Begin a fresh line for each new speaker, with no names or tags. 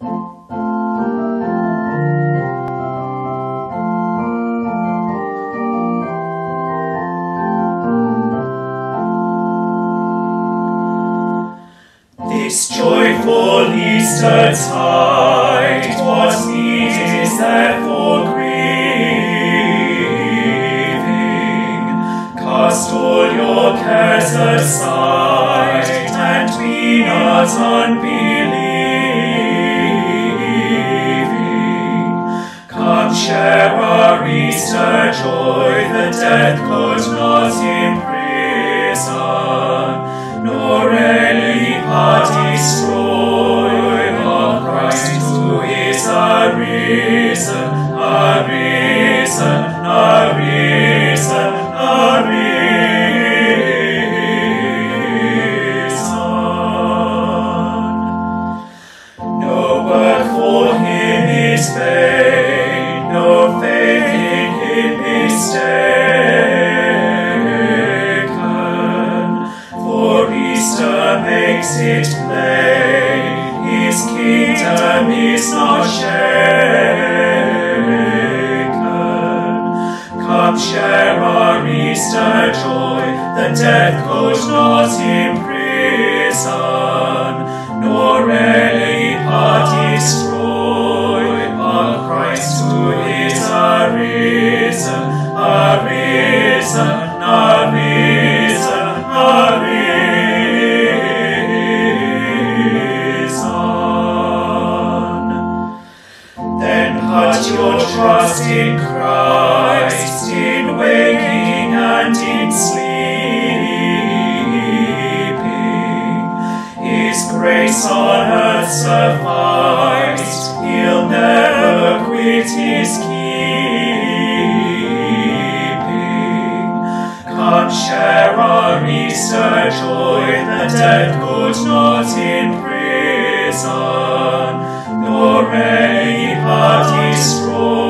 This joyful Easter tide, what need is there for grieving? Cast all your cares aside, and be not unbelieving. Share our Easter joy, the death could not imprison, Makes it plain, his kingdom is not shaken. Come share our Easter joy, the death could not imprison, nor any part destroy put your trust in Christ, in waking and in sleeping. His grace on earth sufficed, he'll never quit his keeping. Come share our Easter joy, the dead could not imprison, nor any part destroy.